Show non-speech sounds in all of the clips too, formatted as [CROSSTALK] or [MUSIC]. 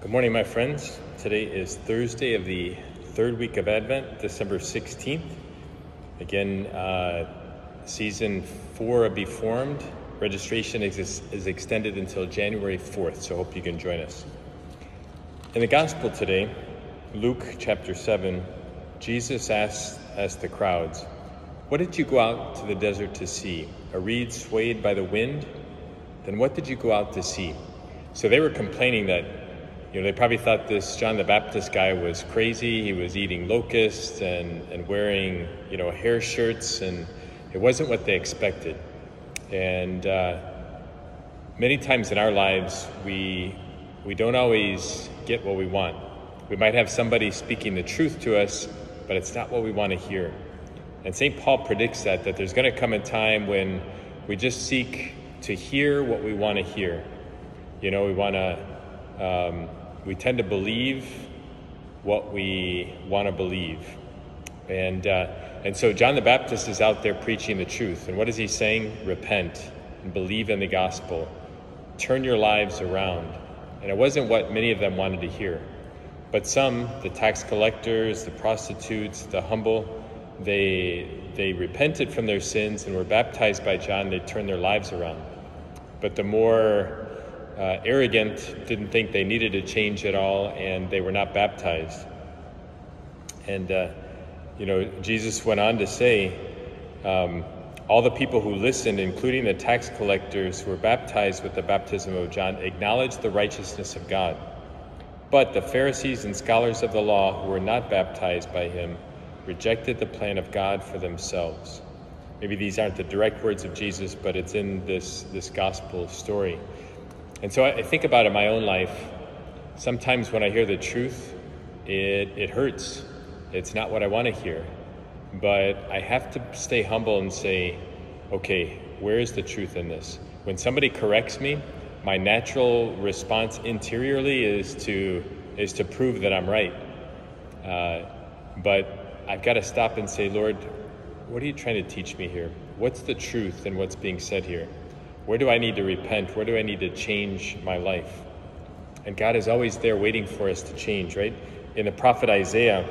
Good morning, my friends. Today is Thursday of the third week of Advent, December 16th. Again, uh, season four of Be Formed. Registration is, is extended until January 4th, so hope you can join us. In the Gospel today, Luke chapter 7, Jesus asked, asked the crowds, What did you go out to the desert to see? A reed swayed by the wind? Then what did you go out to see? So they were complaining that you know, they probably thought this John the Baptist guy was crazy. He was eating locusts and, and wearing, you know, hair shirts, and it wasn't what they expected. And uh, many times in our lives, we, we don't always get what we want. We might have somebody speaking the truth to us, but it's not what we want to hear. And St. Paul predicts that, that there's going to come a time when we just seek to hear what we want to hear. You know, we want to um, we tend to believe what we want to believe. And, uh, and so John the Baptist is out there preaching the truth. And what is he saying? Repent and believe in the gospel. Turn your lives around. And it wasn't what many of them wanted to hear. But some, the tax collectors, the prostitutes, the humble, they, they repented from their sins and were baptized by John. They turned their lives around. But the more uh, arrogant, didn't think they needed to change at all, and they were not baptized. And, uh, you know, Jesus went on to say, um, all the people who listened, including the tax collectors who were baptized with the baptism of John, acknowledged the righteousness of God. But the Pharisees and scholars of the law who were not baptized by him rejected the plan of God for themselves. Maybe these aren't the direct words of Jesus, but it's in this, this gospel story. And so I think about it in my own life, sometimes when I hear the truth, it, it hurts. It's not what I want to hear. But I have to stay humble and say, okay, where is the truth in this? When somebody corrects me, my natural response interiorly is to is to prove that I'm right. Uh, but I've got to stop and say, Lord, what are you trying to teach me here? What's the truth in what's being said here? Where do I need to repent? Where do I need to change my life? And God is always there waiting for us to change, right? In the prophet Isaiah,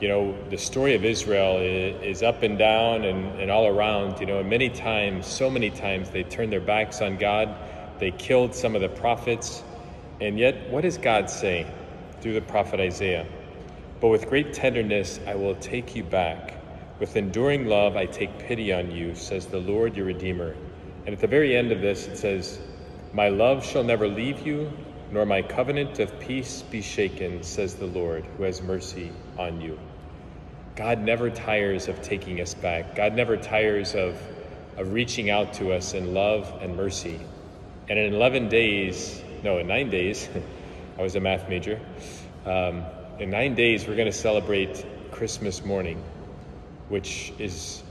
you know, the story of Israel is, up and down and, and all around, you know, and many times, so many times, they turned their backs on God. They killed some of the prophets. And yet, what does God say through the prophet Isaiah? But with great tenderness, I will take you back. With enduring love, I take pity on you, says the Lord your Redeemer. And at the very end of this, it says, My love shall never leave you, nor my covenant of peace be shaken, says the Lord, who has mercy on you. God never tires of taking us back. God never tires of, of reaching out to us in love and mercy. And in 11 days, no, in nine days, [LAUGHS] I was a math major. Um, in nine days, we're going to celebrate Christmas morning, which is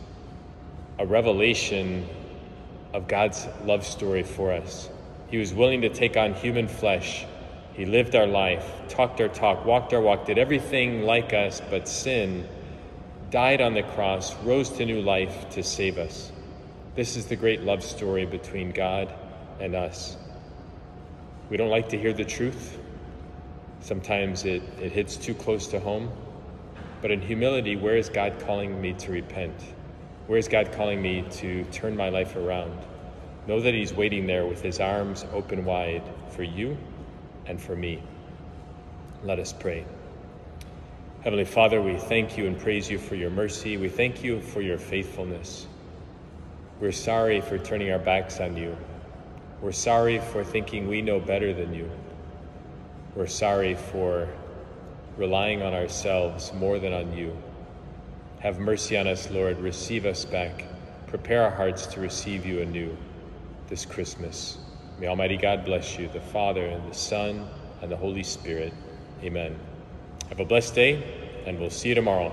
a revelation of God's love story for us. He was willing to take on human flesh. He lived our life, talked our talk, walked our walk, did everything like us but sin, died on the cross, rose to new life to save us. This is the great love story between God and us. We don't like to hear the truth. Sometimes it, it hits too close to home. But in humility, where is God calling me to repent? Where is God calling me to turn my life around? Know that He's waiting there with His arms open wide for you and for me. Let us pray. Heavenly Father, we thank you and praise you for your mercy. We thank you for your faithfulness. We're sorry for turning our backs on you. We're sorry for thinking we know better than you. We're sorry for relying on ourselves more than on you. Have mercy on us, Lord. Receive us back. Prepare our hearts to receive you anew this Christmas. May Almighty God bless you, the Father, and the Son, and the Holy Spirit. Amen. Have a blessed day, and we'll see you tomorrow.